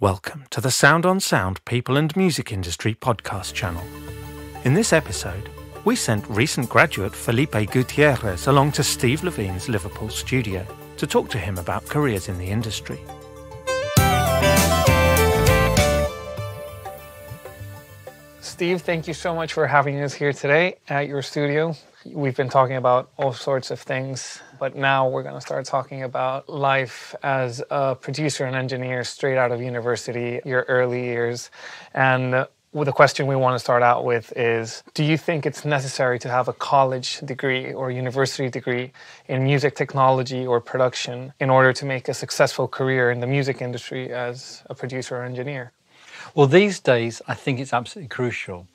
Welcome to the Sound on Sound People and Music Industry podcast channel. In this episode, we sent recent graduate Felipe Gutierrez along to Steve Levine's Liverpool studio to talk to him about careers in the industry. Steve, thank you so much for having us here today at your studio. We've been talking about all sorts of things, but now we're going to start talking about life as a producer and engineer straight out of university, your early years. And the question we want to start out with is Do you think it's necessary to have a college degree or university degree in music technology or production in order to make a successful career in the music industry as a producer or engineer? Well, these days, I think it's absolutely crucial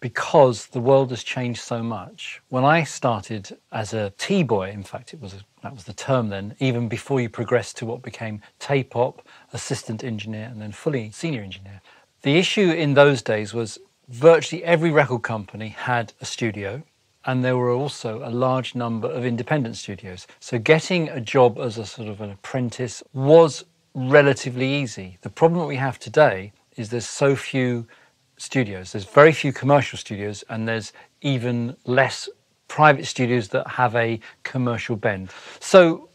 because the world has changed so much. When I started as a T-boy, in fact, it was a, that was the term then, even before you progressed to what became tape op, assistant engineer, and then fully senior engineer. The issue in those days was virtually every record company had a studio, and there were also a large number of independent studios. So getting a job as a sort of an apprentice was relatively easy. The problem that we have today is there's so few studios. There's very few commercial studios, and there's even less private studios that have a commercial bend. So,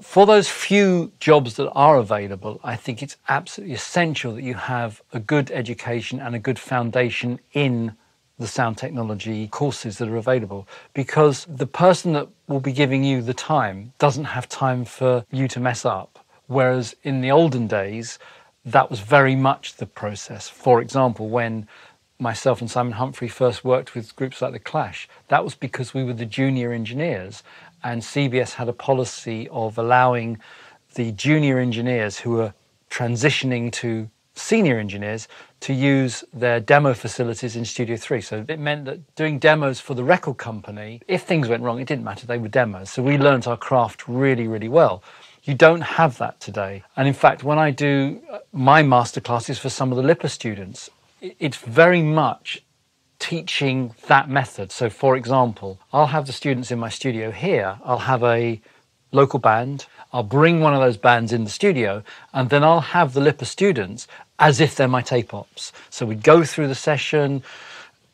for those few jobs that are available, I think it's absolutely essential that you have a good education and a good foundation in the sound technology courses that are available because the person that will be giving you the time doesn't have time for you to mess up. Whereas in the olden days, that was very much the process. For example, when myself and Simon Humphrey first worked with groups like The Clash, that was because we were the junior engineers, and CBS had a policy of allowing the junior engineers who were transitioning to senior engineers to use their demo facilities in Studio 3. So it meant that doing demos for the record company, if things went wrong, it didn't matter, they were demos. So we learnt our craft really, really well. You don't have that today. And in fact, when I do uh, my masterclasses for some of the LIPA students, it's very much teaching that method. So, for example, I'll have the students in my studio here, I'll have a local band, I'll bring one of those bands in the studio, and then I'll have the LIPA students as if they're my tape ops. So we go through the session,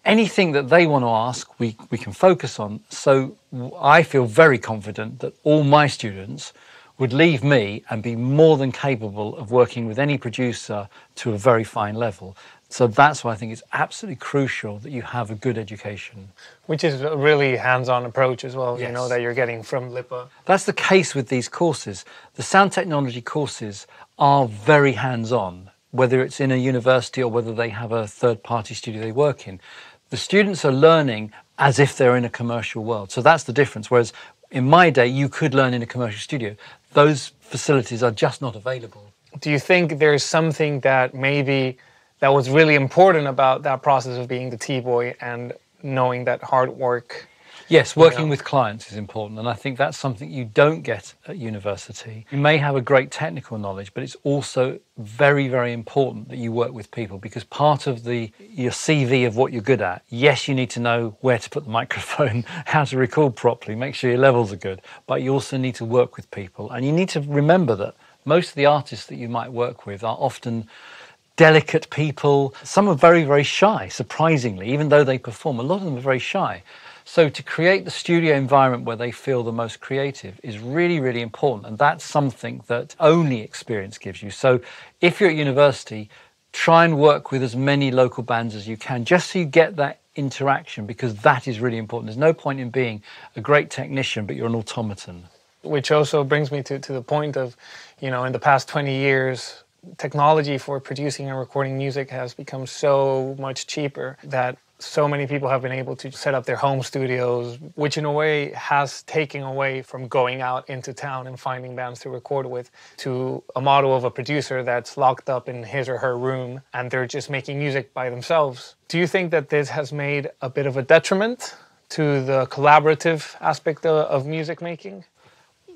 anything that they want to ask, we, we can focus on. So I feel very confident that all my students would leave me and be more than capable of working with any producer to a very fine level. So that's why I think it's absolutely crucial that you have a good education. Which is a really hands on approach as well, yes. you know, that you're getting from LIPA. That's the case with these courses. The sound technology courses are very hands on, whether it's in a university or whether they have a third party studio they work in. The students are learning as if they're in a commercial world. So that's the difference. Whereas in my day, you could learn in a commercial studio those facilities are just not available. Do you think there's something that maybe that was really important about that process of being the T-boy and knowing that hard work Yes, working with clients is important, and I think that's something you don't get at university. You may have a great technical knowledge, but it's also very, very important that you work with people because part of the your CV of what you're good at, yes, you need to know where to put the microphone, how to record properly, make sure your levels are good, but you also need to work with people, and you need to remember that most of the artists that you might work with are often delicate people. Some are very, very shy, surprisingly, even though they perform. A lot of them are very shy. So to create the studio environment where they feel the most creative is really, really important. And that's something that only experience gives you. So if you're at university, try and work with as many local bands as you can, just so you get that interaction, because that is really important. There's no point in being a great technician, but you're an automaton. Which also brings me to, to the point of, you know, in the past 20 years, technology for producing and recording music has become so much cheaper that so many people have been able to set up their home studios, which in a way has taken away from going out into town and finding bands to record with to a model of a producer that's locked up in his or her room and they're just making music by themselves. Do you think that this has made a bit of a detriment to the collaborative aspect of music making?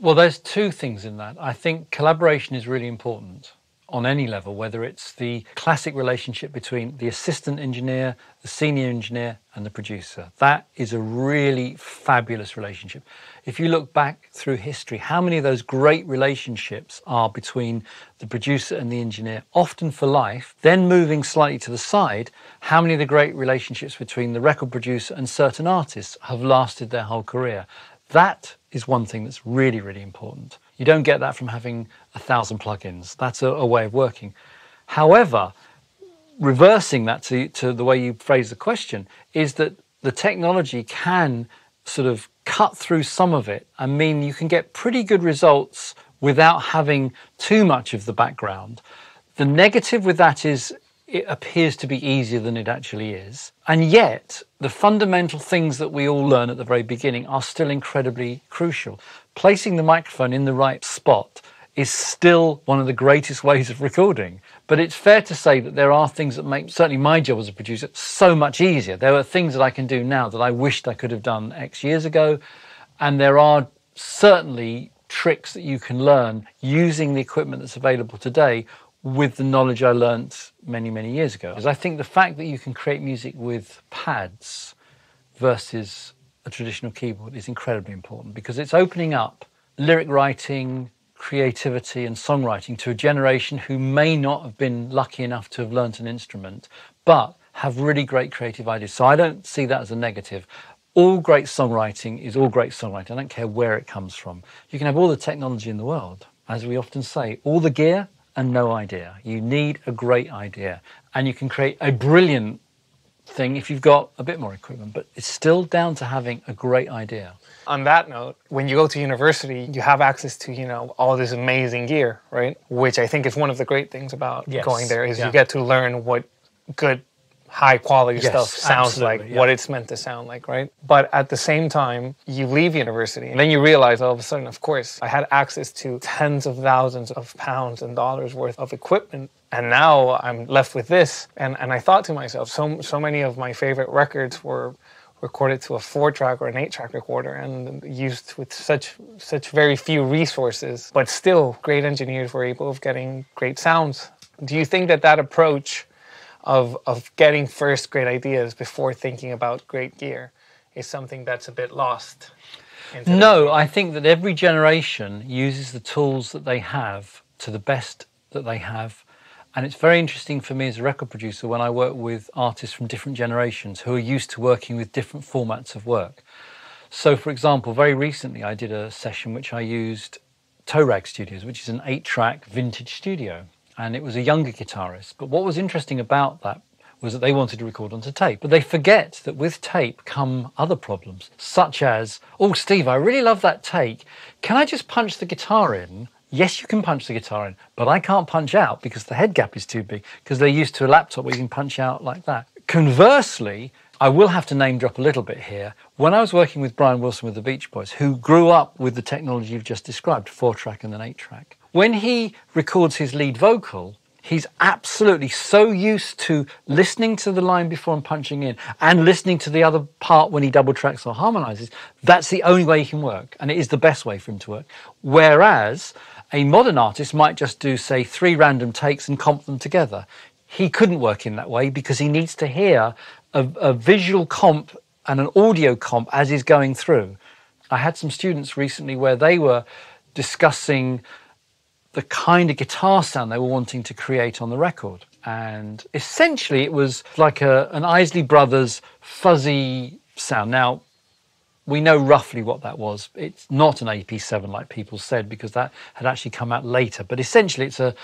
Well, there's two things in that. I think collaboration is really important. On any level, whether it's the classic relationship between the assistant engineer, the senior engineer, and the producer. That is a really fabulous relationship. If you look back through history, how many of those great relationships are between the producer and the engineer, often for life, then moving slightly to the side, how many of the great relationships between the record producer and certain artists have lasted their whole career? That is one thing that's really, really important. You don't get that from having a thousand plugins. That's a, a way of working. However, reversing that to, to the way you phrase the question is that the technology can sort of cut through some of it and mean you can get pretty good results without having too much of the background. The negative with that is it appears to be easier than it actually is. And yet, the fundamental things that we all learn at the very beginning are still incredibly crucial. Placing the microphone in the right spot is still one of the greatest ways of recording. But it's fair to say that there are things that make certainly my job as a producer so much easier. There are things that I can do now that I wished I could have done X years ago. And there are certainly tricks that you can learn using the equipment that's available today with the knowledge I learnt many, many years ago. Because I think the fact that you can create music with pads versus a traditional keyboard is incredibly important because it's opening up lyric writing, creativity, and songwriting to a generation who may not have been lucky enough to have learnt an instrument, but have really great creative ideas. So I don't see that as a negative. All great songwriting is all great songwriting. I don't care where it comes from. You can have all the technology in the world, as we often say, all the gear, and no idea. You need a great idea. And you can create a brilliant thing if you've got a bit more equipment, but it's still down to having a great idea. On that note, when you go to university, you have access to, you know, all this amazing gear, right? Which I think is one of the great things about Yes. going there is Yeah. you get to learn what good high quality Yes, stuff sounds like, yeah. what it's meant to sound like, right? But at the same time, you leave university and then you realize all of a sudden, of course, I had access to tens of thousands of pounds and dollars worth of equipment. And now I'm left with this. And, and I thought to myself, so, so many of my favorite records were recorded to a four track or an eight track recorder and used with such such very few resources but still great engineers were able of getting great sounds do you think that that approach of of getting first great ideas before thinking about great gear is something that's a bit lost No. I think that every generation uses the tools that they have to the best that they have. And it's very interesting for me as a record producer when I work with artists from different generations who are used to working with different formats of work. So, for example, very recently I did a session which I used Toe Rag Studios, which is an eight track vintage studio. And it was a younger guitarist. But what was interesting about that was that they wanted to record onto tape. But they forget that with tape come other problems, such as, oh, Steve, I really love that take. Can I just punch the guitar in? Yes, you can punch the guitar in, but I can't punch out because the head gap is too big because they're used to a laptop where you can punch out like that. Conversely, I will have to name drop a little bit here. When I was working with Brian Wilson with the Beach Boys, who grew up with the technology you've just described, four track and then eight track, when he records his lead vocal, he's absolutely so used to listening to the line before and punching in and listening to the other part when he double tracks or harmonizes. That's the only way he can work, and it is the best way for him to work. Whereas a modern artist might just do, say, three random takes and comp them together. He couldn't work in that way because he needs to hear a, a visual comp and an audio comp as he's going through. I had some students recently where they were discussing the kind of guitar sound they were wanting to create on the record. And essentially, it was like a, an Isley Brothers fuzzy sound. Now, we know roughly what that was. It's not an AP7 like people said because that had actually come out later. But essentially, it's a,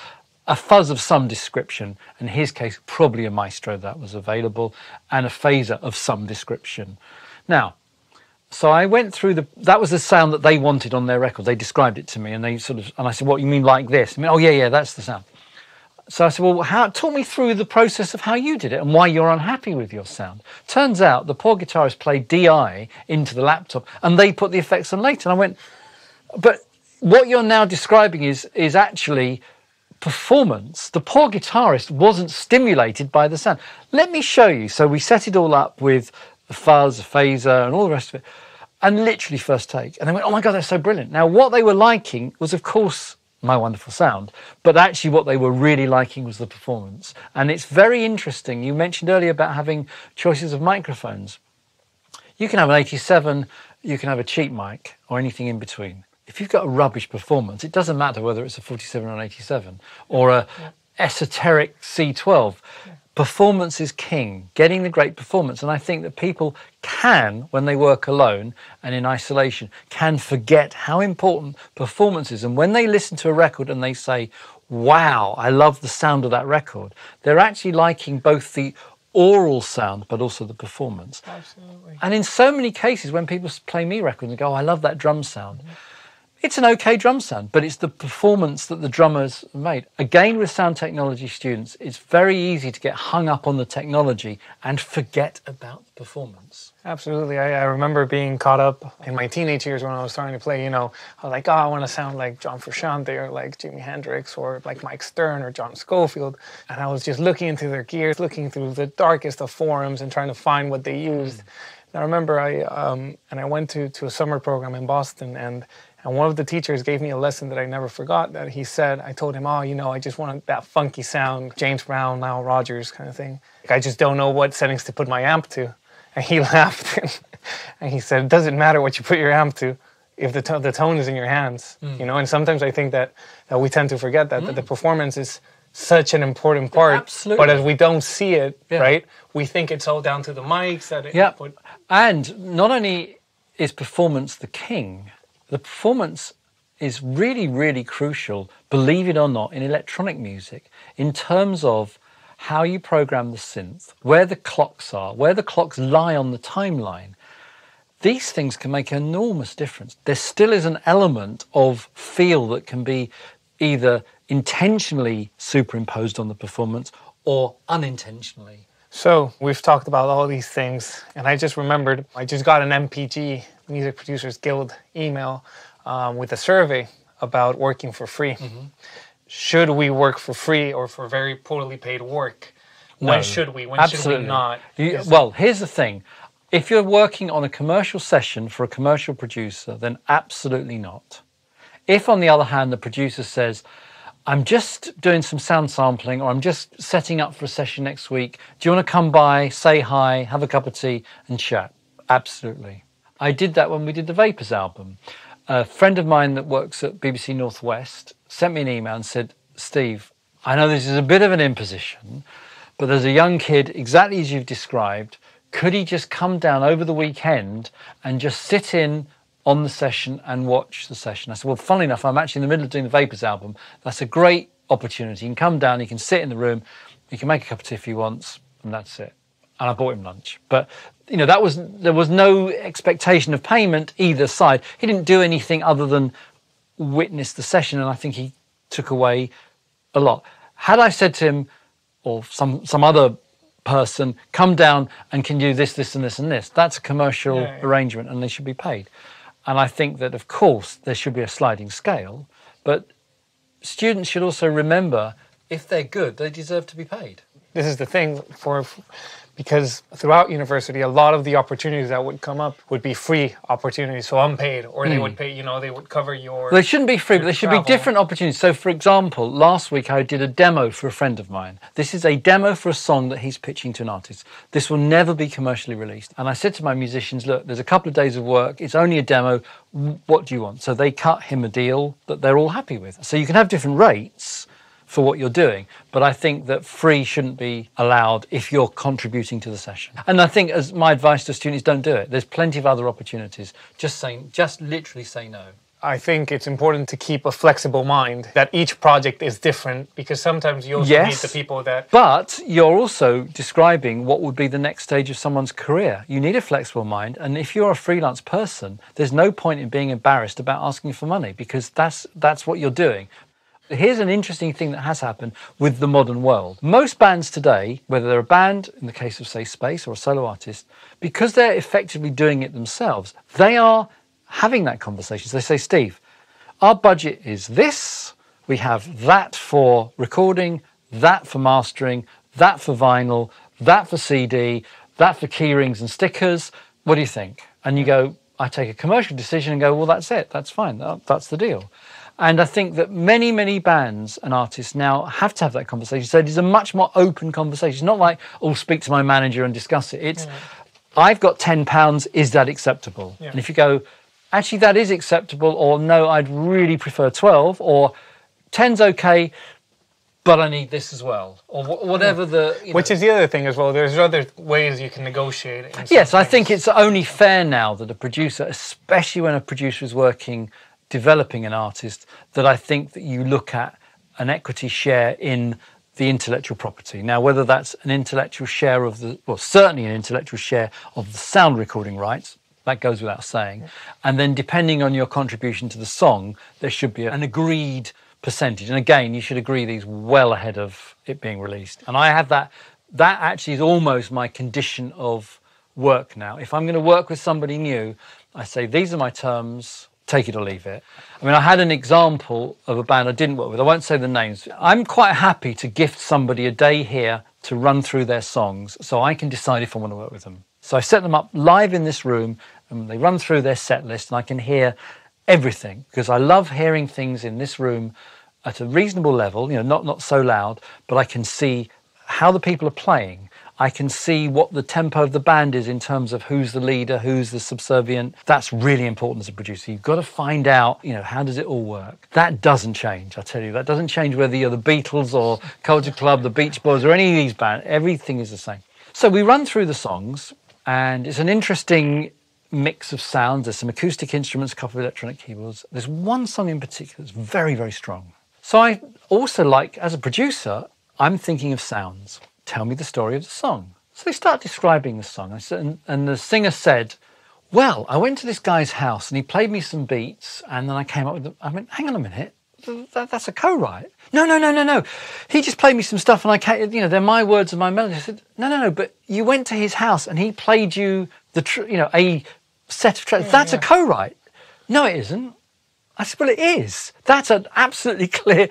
a fuzz of some description. In his case, probably a maestro that was available and a phaser of some description. Now, so I went through the. That was the sound that they wanted on their record. They described it to me, and they sort of. And I said, "What you mean like this?" I mean, "Oh yeah, yeah, that's the sound." So I said, "Well, how, talk me through the process of how you did it and why you're unhappy with your sound." Turns out the poor guitarist played DI into the laptop, and they put the effects on later. And I went, "But what you're now describing is is actually." performance, the poor guitarist wasn't stimulated by the sound. Let me show you. So we set it all up with the fuzz, the phaser, and all the rest of it, and literally first take. And they went, "Oh my god, that's so brilliant!" Now, what they were liking was, of course, my wonderful sound, but actually what they were really liking was the performance. And it's very interesting. You mentioned earlier about having choices of microphones. You can have an 87, you can have a cheap mic, or anything in between. If you've got a rubbish performance, it doesn't matter whether it's a 47 or an 87 or a. esoteric C12. Yeah. Performance is king, getting the great performance. And I think that people can, when they work alone and in isolation, can forget how important performance is. And when they listen to a record and they say, wow, I love the sound of that record, they're actually liking both the oral sound, but also the performance. Absolutely. And in so many cases, when people play me records and go, oh, I love that drum sound. Mm-hmm it's an okay drum sound, but it's the performance that the drummers made. Again, with sound technology students, it's very easy to get hung up on the technology and forget about the performance. Absolutely. I, I remember being caught up in my teenage years when I was starting to play. You know, I was like, oh, I want to sound like John Frusciante or like Jimi Hendrix or like Mike Stern or John Scofield. And I was just looking into their gears, looking through the darkest of forums and trying to find what they used. And I remember I um, and I went to to a summer program in Boston and and one of the teachers gave me a lesson that I never forgot. That he said, I told him, "Oh, you know, I just want that funky sound, James Brown, Nile Rodgers kind of thing. Like, I just don't know what settings to put my amp to." And he laughed, and he said, "It doesn't matter what you put your amp to, if the to- the tone is in your hands, mm. you know." And sometimes I think that that we tend to forget that mm. that the performance is such an important part. Absolutely. But as we don't see it, yeah. right, we think it's all down to the mics. That it, yeah. But, and not only is performance the king the performance is really, really crucial, believe it or not, in electronic music in terms of how you program the synth, where the clocks are, where the clocks lie on the timeline. These things can make an enormous difference. There still is an element of feel that can be either intentionally superimposed on the performance or unintentionally. So, we've talked about all these things, and I just remembered I just got an MPG Music Producers Guild email um, with a survey about working for free. Mm-hmm. Should we work for free or for very poorly paid work? No, when should we? When absolutely. should we not? You, well, here's the thing. If you're working on a commercial session for a commercial producer, then absolutely not. If, on the other hand, the producer says, I'm just doing some sound sampling or I'm just setting up for a session next week. Do you want to come by, say hi, have a cup of tea, and chat? Absolutely. I did that when we did the Vapors album. A friend of mine that works at BBC Northwest sent me an email and said, Steve, I know this is a bit of an imposition, but there's a young kid exactly as you've described. Could he just come down over the weekend and just sit in on the session and watch the session? I said, Well, funnily enough, I'm actually in the middle of doing the Vapors album. That's a great opportunity. You can come down, you can sit in the room, you can make a cup of tea if he wants, and that's it. And I bought him lunch. But you know that was there was no expectation of payment either side. He didn't do anything other than witness the session, and I think he took away a lot. Had I said to him or some some other person, come down and can do this, this, and this, and this, that's a commercial yeah, yeah. arrangement, and they should be paid. And I think that of course there should be a sliding scale, but students should also remember if they're good, they deserve to be paid. This is the thing for because throughout university, a lot of the opportunities that would come up would be free opportunities, so unpaid, or mm. they would hmm. pay, you know, they would cover your. They shouldn't be free, but they should travel. be different opportunities. So, for example, last week I did a demo for a friend of mine. This is a demo for a song that he's pitching to an artist. This will never be commercially released. And I said to my musicians, look, there's a couple of days of work, it's only a demo. What do you want? So they cut him a deal that they're all happy with. So you can have different rates for what you're doing. But I think that free shouldn't be allowed if you're contributing to the session. And I think as my advice to students, don't do it. There's plenty of other opportunities. Just saying, just literally say no. I think it's important to keep a flexible mind that each project is different because sometimes you also yes, meet the people that. But you're also describing what would be the next stage of someone's career. You need a flexible mind, and if you're a freelance person, there's no point in being embarrassed about asking for money because that's that's what you're doing. Here's an interesting thing that has happened with the modern world. Most bands today, whether they're a band, in the case of, say, Space, or a solo artist, because they're effectively doing it themselves, they are having that conversation. So they say, Steve, our budget is this, we have that for recording, that for mastering, that for vinyl, that for CD, that for keyrings and stickers. What do you think? And you go, I take a commercial decision and go, well, that's it, that's fine, that's the deal. And I think that many, many bands and artists now have to have that conversation. So it is a much more open conversation. It's not like, oh, speak to my manager and discuss it. It's, I've got £10, is that acceptable? Yeah. And if you go, actually, that is acceptable, or no, I'd really prefer 12, or 10's okay, but I need this as well, or wh- hmm. whatever the. Which know. is the other thing as well. There's other ways you can negotiate. it Yes, I think it's only fair now that a producer, especially when a producer is working developing an artist, that I think that you look at an equity share in the intellectual property. Now, whether that's an intellectual share of the, well, certainly an intellectual share of the sound recording rights, that goes without saying. And then depending on your contribution to the song, there should be an agreed percentage. And again, you should agree these well ahead of it being released. And I have that, that actually is almost my condition of work now. If I'm going to work with somebody new, I say, these are my terms, take it or leave it. I mean, I had an example of a band I didn't work with. I won't say the names. I'm quite happy to gift somebody a day here to run through their songs so I can decide if I want to work with them. So I set them up live in this room and they run through their set list and I can hear everything because I love hearing things in this room at a reasonable level, you know, not, not so loud, but I can see how the people are playing. I can see what the tempo of the band is in terms of who's the leader, who's the subservient. That's really important as a producer. You've got to find out, you know, how does it all work? That doesn't change, I tell you. That doesn't change whether you're the Beatles or Culture Club, the Beach Boys, or any of these bands. Everything is the same. So we run through the songs, and it's an interesting mix of sounds. There's some acoustic instruments, a couple of electronic keyboards. There's one song in particular that's very, very strong. So I also like, as a producer, I'm thinking of sounds. Tell me the story of the song. So they start describing the song. And, and the singer said, well, I went to this guy's house and he played me some beats, and then I came up with. The, I went, hang on a minute, that, that's a co-write. No, no, no, no, no. He just played me some stuff, and I can't. You know, they're my words and my melody. I said, no, no, no. But you went to his house and he played you the, tr- you know, a set of tracks. that's a co-write. No, it isn't. I said, well, it is. That's an absolutely clear.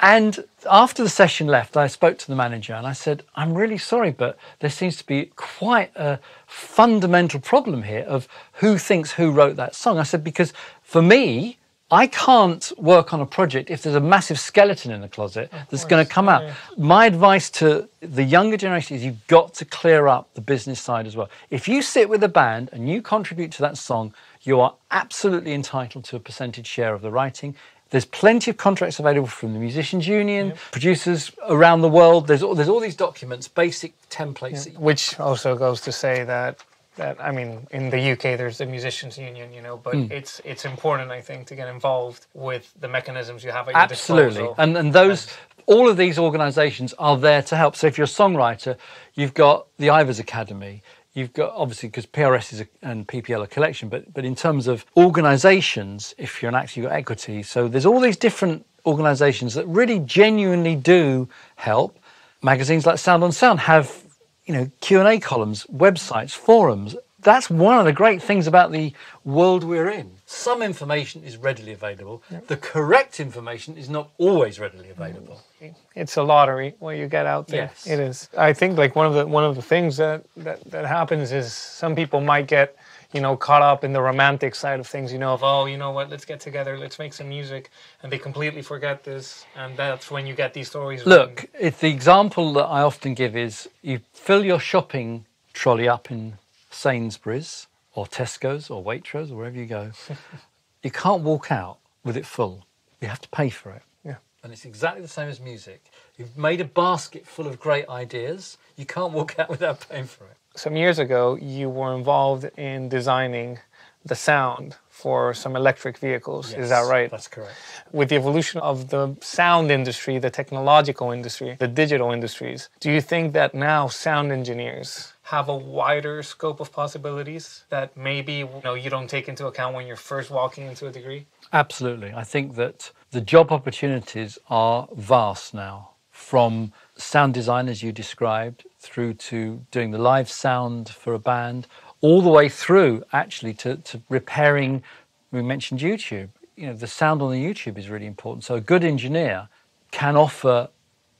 And after the session left, I spoke to the manager and I said, I'm really sorry, but there seems to be quite a fundamental problem here of who thinks who wrote that song. I said, because for me, I can't work on a project if there's a massive skeleton in the closet that's going to come out. My advice to the younger generation is you've got to clear up the business side as well. If you sit with a band and you contribute to that song, you are absolutely entitled to a percentage share of the writing. There's plenty of contracts available from the Musicians Union, producers around the world. There's all, there's all these documents, basic templates. you- Which also goes to say that that I mean, in the UK, there's the musicians union, you know, but Hmm. it's it's important, I think, to get involved with the mechanisms you have at your Absolutely. disposal. And, and those, all of these organisations are there to help. So if you're a songwriter, you've got the Ivors Academy. You've got obviously because PRS is a, and PPL a collection, but but in terms of organisations, if you're an actor, you've got equity, so there's all these different organisations that really genuinely do help. Magazines like Sound on Sound have you know Q and A columns, websites, forums. That's one of the great things about the world we're in. Some information is readily available. The correct information is not always readily available. Mm-hmm. it's a lottery what you get out there. Yes. It is. I think like one of the one of the things that, that that happens is some people might get you know caught up in the romantic side of things. You know, of oh, you know what, let's get together, let's make some music, and they completely forget this, and that's when you get these stories. Look, if the example that I often give is you fill your shopping trolley up in Sainsbury's or Tesco's or Waitrose or wherever you go, you can't walk out with it full. You have to pay for it. Yeah. And it's exactly the same as music. You've made a basket full of great ideas. You can't walk out without paying for it. some years ago, you were involved in designing the sound for some electric vehicles. Is that right? That's correct. With the evolution of the sound industry, the technological industry, the digital industries, do you think that now sound engineers have a wider scope of possibilities that maybe you know you don't take into account when you're first walking into a degree? Absolutely. I think that the job opportunities are vast now from sound design, as you described, through to doing the live sound for a band, all the way through actually to, to repairing. We mentioned YouTube. You know, the sound on the YouTube is really important. So a good engineer can offer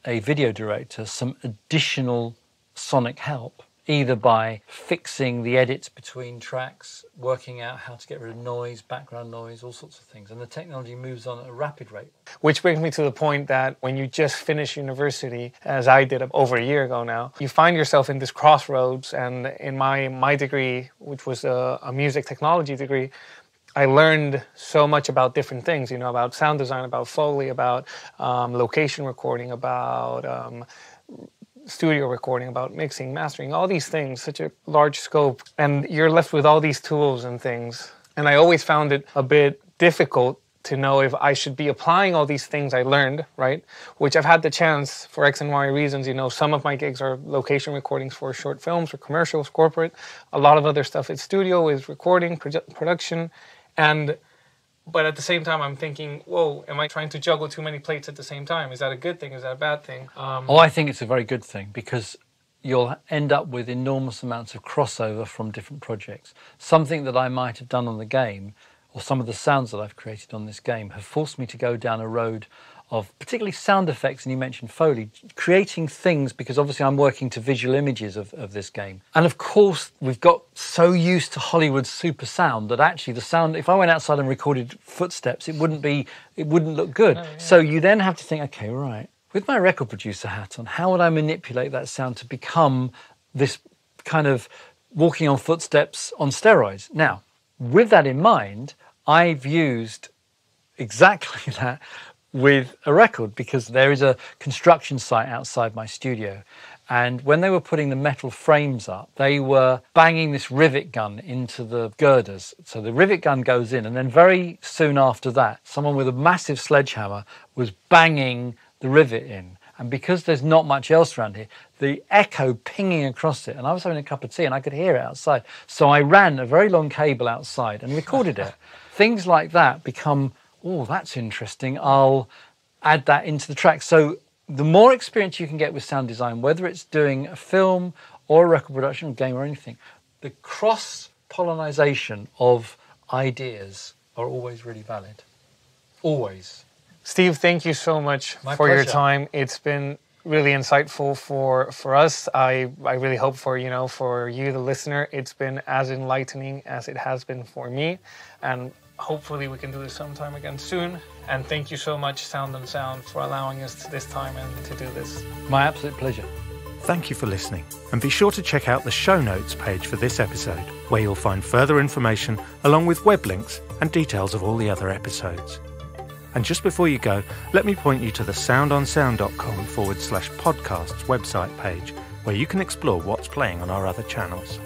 a video director some additional sonic help either by fixing the edits between tracks, working out how to get rid of noise, background noise, all sorts of things. And the technology moves on at a rapid rate. Which brings me to the point that when you just finish university, as I did over a year ago now, you find yourself in this crossroads. And in my, my degree, which was a, a music technology degree, I learned so much about different things, you know, about sound design, about Foley, about um, location recording, about um, studio recording, about mixing, mastering, all these things, such a large scope. And you're left with all these tools and things. And I always found it a bit difficult to know if I should be applying all these things I learned, right? Which I've had the chance for X and Y reasons. You know, some of my gigs are location recordings for short films or commercials, corporate. A lot of other stuff is studio, is recording, produ- production. And but at the same time, I'm thinking, whoa, am I trying to juggle too many plates at the same time? Is that a good thing? Is that a bad thing? Um, oh, I think it's a very good thing because you'll end up with enormous amounts of crossover from different projects. Something that I might have done on the game, or some of the sounds that I've created on this game, have forced me to go down a road of particularly sound effects, and you mentioned Foley, creating things because obviously I'm working to visual images of, of this game. And of course, we've got so used to Hollywood super sound that actually the sound, if I went outside and recorded footsteps, it wouldn't be, it wouldn't look good. Oh, yeah. So you then have to think, okay, right, with my record producer hat on, how would I manipulate that sound to become this kind of walking on footsteps on steroids? Now, with that in mind, I've used exactly that with a record because there is a construction site outside my studio. And when they were putting the metal frames up, they were banging this rivet gun into the girders. So the rivet gun goes in, and then very soon after that, someone with a massive sledgehammer was banging the rivet in. And because there's not much else around here, the echo pinging across it. And I was having a cup of tea and I could hear it outside. So I ran a very long cable outside and recorded it. Things like that become oh, that's interesting. I'll add that into the track. So the more experience you can get with sound design, whether it's doing a film or a record production, game or anything, the cross pollination of ideas are always really valid. Always. Steve, thank you so much My for pleasure. your time. It's been really insightful for for us. I I really hope for you know for you the listener, it's been as enlightening as it has been for me, and hopefully we can do this sometime again soon. And thank you so much, Sound on Sound, for allowing us this time and to do this. My absolute pleasure. Thank you for listening, and be sure to check out the show notes page for this episode, where you'll find further information along with web links and details of all the other episodes. And just before you go, let me point you to the soundonsound.com forward slash podcasts website page, where you can explore what's playing on our other channels.